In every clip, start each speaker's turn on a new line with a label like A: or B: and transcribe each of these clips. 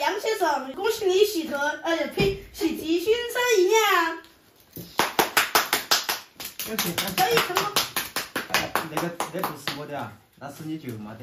A: 杨先生，恭喜你喜得，呃，呸，喜提新车一辆。可以什么。
B: 哎，那个那不是我的啊，那是你舅妈的。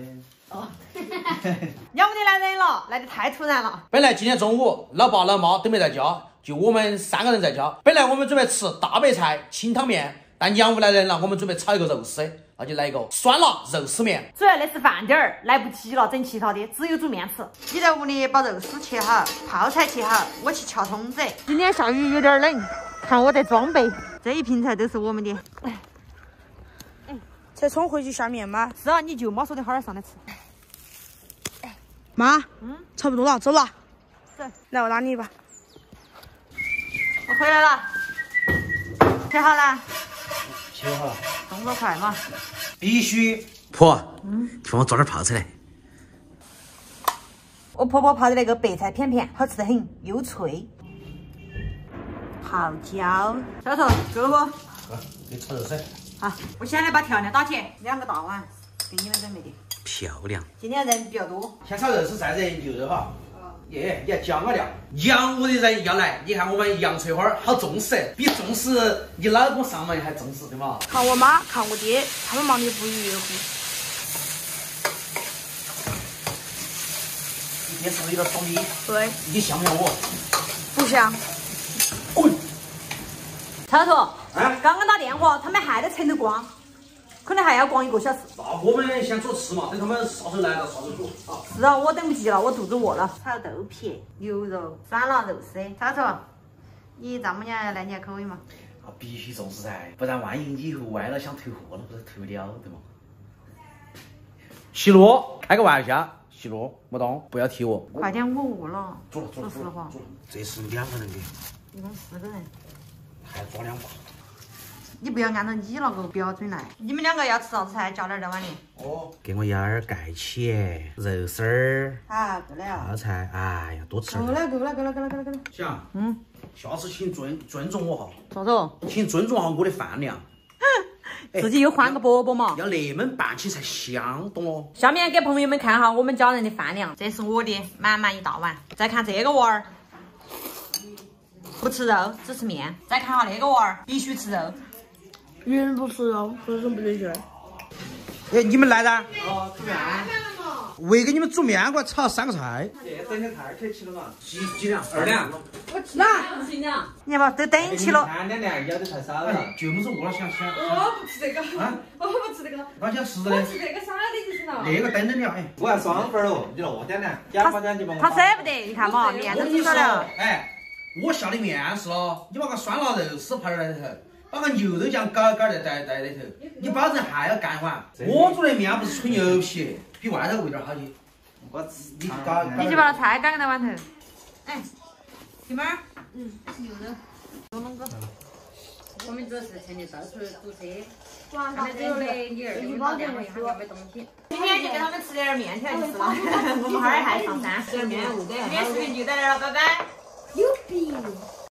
B: 哦。
C: 要不得来人了，来的太突然了。
D: 本来今天中午老爸老妈都没在家，就我们三个人在家。本来我们准备吃大白菜清汤面，但杨屋来人了，我们准备炒一个肉丝，那就来一个酸辣肉丝面。
C: 主要那是饭点儿，来不及了，整其他的，只有煮面吃。你在屋里把肉丝切好，泡菜切好，我去撬葱子。今天下雨有点冷，看我的装备。这一瓶菜都是我们的。哎，
A: 切葱回去下面吗？
C: 是啊，你舅妈说的，好点上来吃。
A: 妈，嗯，差不多了，走了。
C: 走，
A: 来我拉你一把。
C: 我回来了，切好了。
B: 切哈。
C: 动作快嘛。
D: 必须。婆，嗯，听我做点泡菜来。
C: 我婆婆泡的那个白菜片片，好吃得很，又脆。泡椒，小头够不？
D: 够，给炒肉丝。
C: 好，我先来把调料打起，两个大碗给你们准备的。
D: 漂亮。
C: 今天人比较多，
D: 先炒肉丝，再热牛肉哈。耶，你要姜啊料。杨屋的人要来，你看我们杨翠花好重视，比重视你老公上门还重视，对吗？
A: 看我妈，看我爹，他们忙得不亦乐乎。
D: 你爹是不是有点装逼？
A: 对。
D: 你像不像我？
A: 不像。
D: 滚！
C: 超头，哎，刚刚打电话，他们还在城头逛，可能还要逛一个小时。
D: 那我们先做吃嘛，等他们啥时候来了，啥时候做啊？
C: 是啊，我等不及了，我肚子饿了。炒豆皮、牛肉、酸辣肉丝。超头，你丈母娘要来你还可以吗？
D: 啊，必须重视噻，不然万一以后歪了想退货了，不是退不了的嘛。西路，开个玩笑，西路，莫动，不要踢我。
C: 快点，我饿了。
D: 做了，做了，说实话，这是两个人的。
C: 一共四个人，
D: 还要抓两把。
C: 你不要按照你那个标准来。你们两个要吃啥子菜？加点在碗里。
D: 哦，给我压点盖起，肉丝儿。
C: 好，够了。
D: 泡菜，哎呀，多吃
C: 点。够了，够了，够了，够了，够了，够了。
D: 行。嗯。下次请尊尊重我哈。
C: 啥子？
D: 请尊重下我的饭量。
C: 自己又换个饽饽嘛。
D: 要那么拌起才香，懂哦。
C: 下面给朋友们看哈我们家人的饭量，这是我的满满一大碗。再看这个娃儿。不吃肉，只吃面。再看下那个娃儿，必须吃肉。
A: 人不吃肉，为什么不得劲儿？
D: 哎，你们来的？
B: 哦，吃面。
D: 为给你们煮面，我炒三个菜。
B: 这天太客气了嘛。
D: 几几两？二两。
A: 我吃哪？不是两。
C: 你看嘛，都等起了。
B: 两两要的太少了。
D: 就是饿了想想。
A: 我不吃这个。啊？我不吃这个。
D: 那想吃的。
A: 我吃这个少的就行了。
D: 那个等等了，哎。
B: 我要双份喽，你那点点，加八点就帮我。
C: 他舍不得，你看嘛，面都煮了了。
D: 哎。我下的面是咯，你把个酸辣肉丝泡在里头，把个牛肉酱搞搞在在在里头，你保证还要干一碗。我煮的面不是吹牛皮，比外头味道好些。我
C: 你搞，你去把那菜搞在碗头。哎，媳妇儿，嗯，牛肉，多弄个。我们主要是趁你到处堵车，看到这个嘞，你儿给我打电话要买东西。今天就给他们吃点面条就 是了，我们哈儿还上山，吃点面，今天视频就到这了，拜拜。
A: 牛逼！